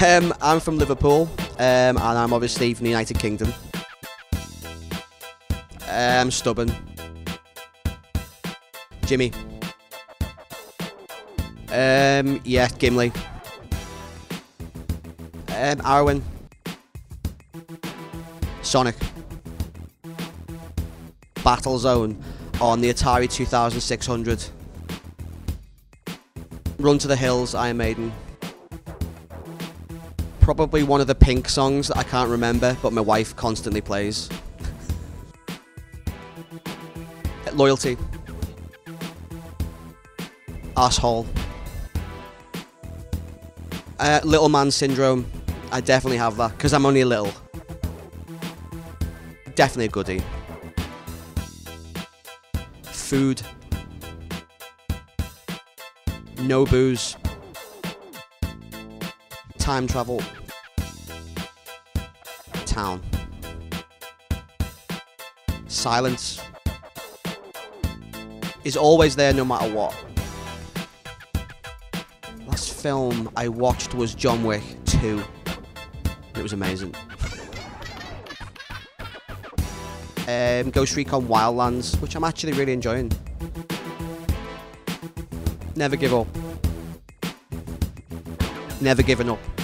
Um, I'm from Liverpool, um, and I'm obviously from the United Kingdom. Um, stubborn. Jimmy. Um, yeah, Gimli. Um, Arwen. Sonic. Battlezone on the Atari 2600. Run to the Hills, Iron Maiden. Probably one of the Pink songs that I can't remember, but my wife constantly plays. Loyalty. Asshole. Uh, little man syndrome. I definitely have that because I'm only a little. Definitely a goodie. Food. No booze. Time travel. Town. Silence. Is always there no matter what. Last film I watched was John Wick 2. It was amazing. um, Ghost Recon Wildlands, which I'm actually really enjoying. Never give up. Never giving up.